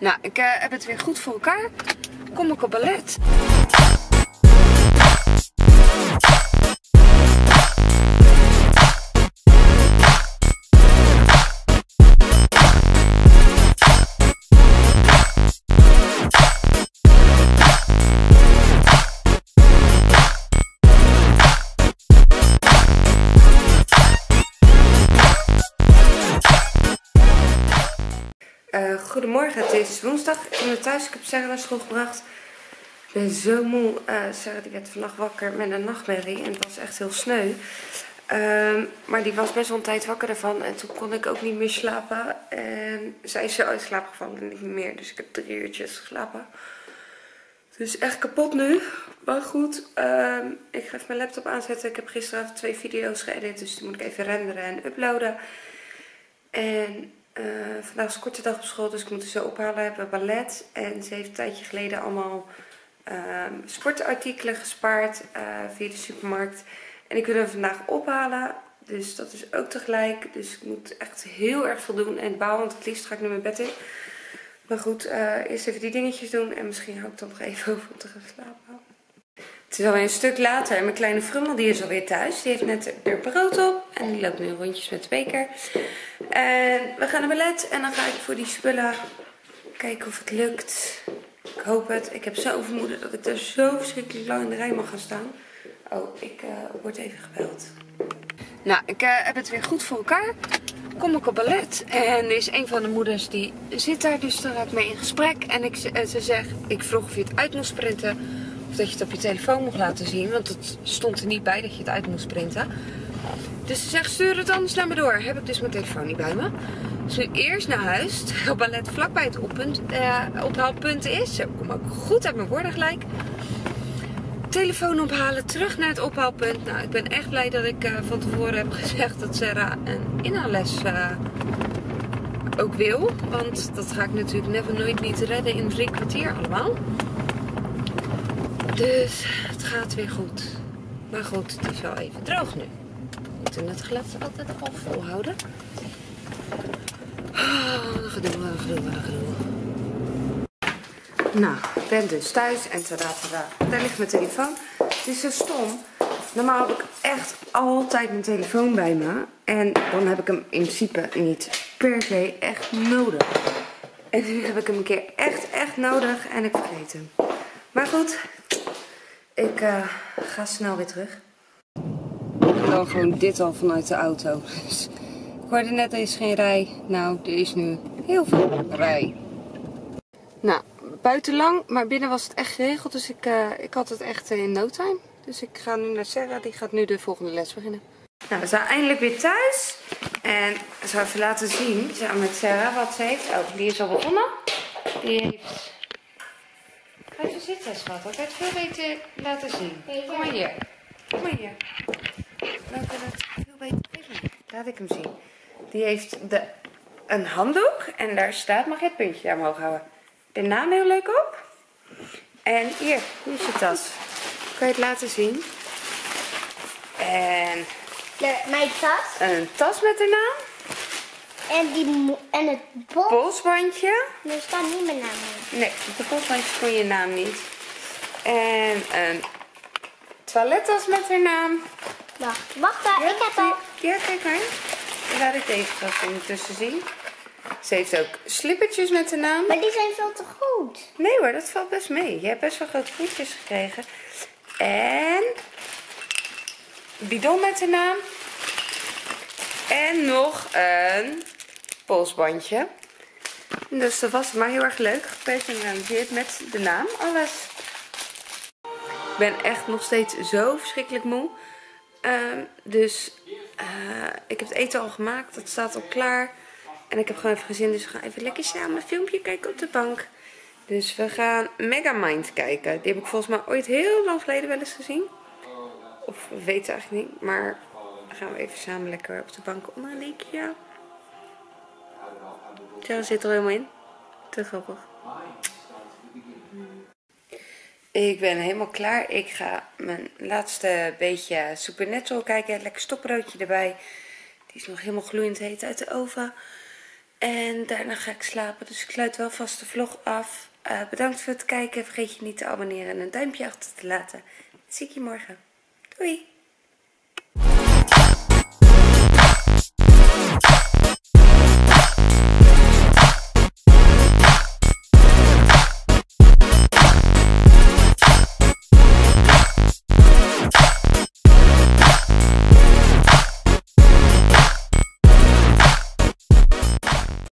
Nou, ik uh, heb het weer goed voor elkaar. Kom ik op ballet. Goedemorgen, het is woensdag. Ik ben thuis, ik heb Sarah naar school gebracht. Ik ben zo moe. Uh, Sarah die werd vannacht wakker met een nachtmerrie en het was echt heel sneu. Uh, maar die was best wel een tijd wakker ervan en toen kon ik ook niet meer slapen. En zij is zo uit slaap gevallen en niet meer, dus ik heb drie uurtjes geslapen. Dus echt kapot nu. Maar goed, ehm, ik ga even mijn laptop aanzetten. Ik heb gisteren twee video's geëdit, dus die moet ik even renderen en uploaden. En uh, vandaag is korte dag op school, dus ik moet ze ophalen. Hebben ballet. En ze heeft een tijdje geleden allemaal uh, sportartikelen gespaard uh, via de supermarkt. En ik wil hem vandaag ophalen. Dus dat is ook tegelijk. Dus ik moet echt heel erg veel doen en bouwen, want het liefst ga ik nu mijn bed in. Maar goed, eerst even die dingetjes doen. En misschien hou ik dan nog even over om te gaan slapen. Het is alweer een stuk later en mijn kleine frummel die is alweer thuis. Die heeft net er brood op en die loopt nu rondjes met de beker. En we gaan naar ballet en dan ga ik voor die spullen kijken of het lukt. Ik hoop het. Ik heb zo vermoeden dat ik er zo verschrikkelijk lang in de rij mag gaan staan. Oh, ik uh, word even gebeld. Nou, ik uh, heb het weer goed voor elkaar. Kom ik op ballet en er is een van de moeders die zit daar, dus daar ga ik mee in gesprek. En ik, ze zegt, ik vroeg of je het uit moest printen of dat je het op je telefoon mocht laten zien, want het stond er niet bij dat je het uit moest printen. Dus ze zegt, stuur het anders naar me door. Heb ik dus mijn telefoon niet bij me. Dus nu eerst naar huis, terwijl ballet vlakbij het oppunt, eh, ophaalpunt is. Zo, ik kom ook goed uit mijn woorden gelijk. Telefoon ophalen, terug naar het ophaalpunt. Nou, ik ben echt blij dat ik uh, van tevoren heb gezegd dat Sarah een inhaalles uh, ook wil. Want dat ga ik natuurlijk never nooit niet redden in drie kwartier allemaal. Dus het gaat weer goed. Maar goed, het is wel even droog nu. We moeten het glas altijd al volhouden. Oh, gedoe, gedoe, gedoe. Nou, ik ben dus thuis en tada. Daar ligt mijn telefoon. Het is zo stom. Normaal heb ik echt altijd mijn telefoon bij me. En dan heb ik hem in principe niet per se echt nodig. En nu heb ik hem een keer echt, echt nodig en ik vergeet hem. Maar goed, ik uh, ga snel weer terug. En dan gewoon dit al vanuit de auto. Dus ik hoorde net, er is geen rij. Nou, er is nu heel veel rij. Nou, buiten lang, maar binnen was het echt geregeld. Dus ik, uh, ik had het echt in no time. Dus ik ga nu naar Sarah, die gaat nu de volgende les beginnen. Nou, we zijn eindelijk weer thuis. En ik zal even laten zien, samen met Sarah, wat ze heeft. Oh, die is al begonnen. Die heeft Ga even zitten, schat. Ik ga het veel beter laten zien. Kom maar hier. Kom maar hier. Dan kan het veel beter geven. Laat ik hem zien. Die heeft de, een handdoek. En daar staat, mag je het puntje daar omhoog houden. De naam heel leuk op. En hier, hier is je tas. Kan je het laten zien? En... De, mijn tas? Een tas met de naam. En, die, en het bol polsbandje. Er staat niet mijn naam in. Nee, de polsbandje kon je naam niet. En een toilettas met haar naam. Wacht, wacht daar, ik heb al. Ja, kijk maar. Laat ik deze tas ondertussen zien. Ze heeft ook slippertjes met de naam. Maar die zijn veel te goed. Nee hoor, dat valt best mee. Je hebt best wel grote voetjes gekregen. En bidon met de naam. En nog een polsbandje. Dus dat was maar heel erg leuk. Gepersonaliseerd met de naam, alles. Ik ben echt nog steeds zo verschrikkelijk moe. Uh, dus uh, ik heb het eten al gemaakt. Dat staat al klaar. En ik heb gewoon even gezin. Dus we gaan even lekker samen een filmpje kijken op de bank. Dus we gaan Megamind kijken. Die heb ik volgens mij ooit heel lang geleden wel eens gezien. Of we weten eigenlijk niet. Maar gaan we even samen lekker op de bank onder een dekje. Sarah zit er helemaal in. Te grappig. Ik ben helemaal klaar. Ik ga mijn laatste beetje Supernatural kijken. Lekker stokbroodje erbij. Die is nog helemaal gloeiend heet uit de oven. En daarna ga ik slapen. Dus ik sluit wel vast de vlog af. Uh, bedankt voor het kijken. Vergeet je niet te abonneren en een duimpje achter te laten. zie ik je morgen. Doei!